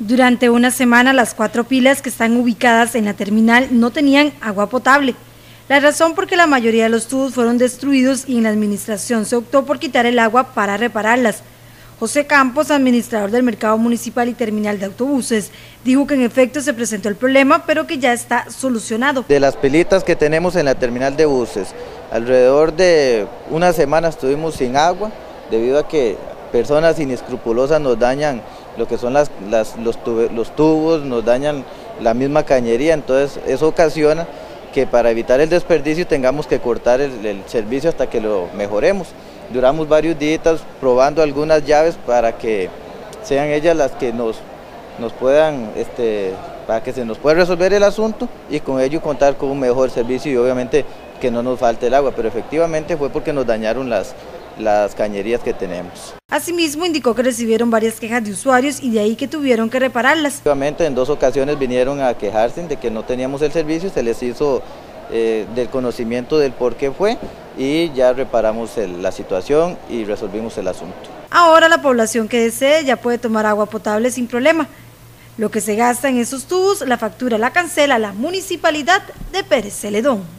Durante una semana las cuatro pilas que están ubicadas en la terminal no tenían agua potable. La razón porque la mayoría de los tubos fueron destruidos y en la administración se optó por quitar el agua para repararlas. José Campos, administrador del mercado municipal y terminal de autobuses, dijo que en efecto se presentó el problema, pero que ya está solucionado. De las pilitas que tenemos en la terminal de buses, alrededor de una semana estuvimos sin agua, debido a que personas inescrupulosas nos dañan lo que son los, tubos, nos dañan la misma cañería, entonces eso ocasiona que para evitar el desperdicio tengamos que cortar el, servicio hasta que lo mejoremos. Duramos varios días probando algunas llaves para que sean ellas las que nos, nos puedan, este, para que se nos pueda resolver el asunto y con ello contar con un mejor servicio y obviamente que no nos falte el agua, pero efectivamente fue porque nos dañaron las, las cañerías que tenemos. Asimismo, indicó que recibieron varias quejas de usuarios y de ahí que tuvieron que repararlas. En dos ocasiones vinieron a quejarse de que no teníamos el servicio, se les hizo eh, del conocimiento del por qué fue y ya reparamos la situación y resolvimos el asunto. Ahora la población que desee ya puede tomar agua potable sin problema. Lo que se gasta en esos tubos, la factura la cancela la municipalidad de Pérez Celedón.